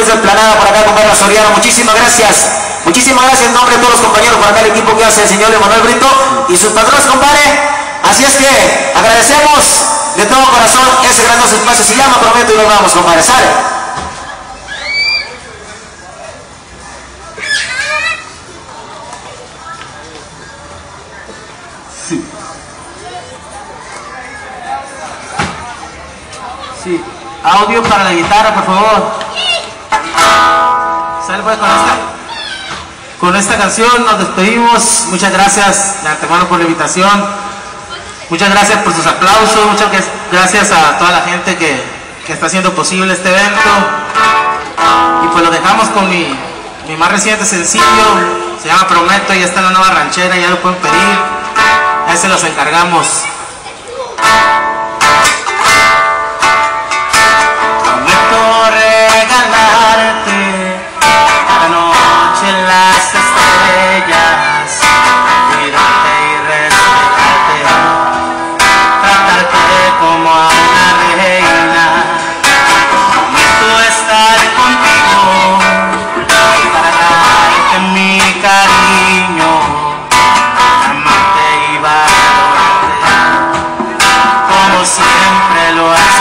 Flores del Planada, por acá, compadre Soriano. Muchísimas gracias. Muchísimas gracias en nombre de todos los compañeros por acá, el equipo que hace el señor Emanuel Brito y sus patrones, compadre. Así es que agradecemos de todo corazón ese gran espacio. Se llama, prometo, y nos vamos, compadre. Sale. Sí. Audio para la guitarra, por favor. Sale pues con esta, con esta canción nos despedimos. Muchas gracias de antemano por la invitación. Muchas gracias por sus aplausos. Muchas gracias a toda la gente que, que está haciendo posible este evento. Y pues lo dejamos con mi, mi más reciente sencillo. Se llama Prometo y está en la nueva ranchera. Ya lo pueden pedir. Ahí se los encargamos. know I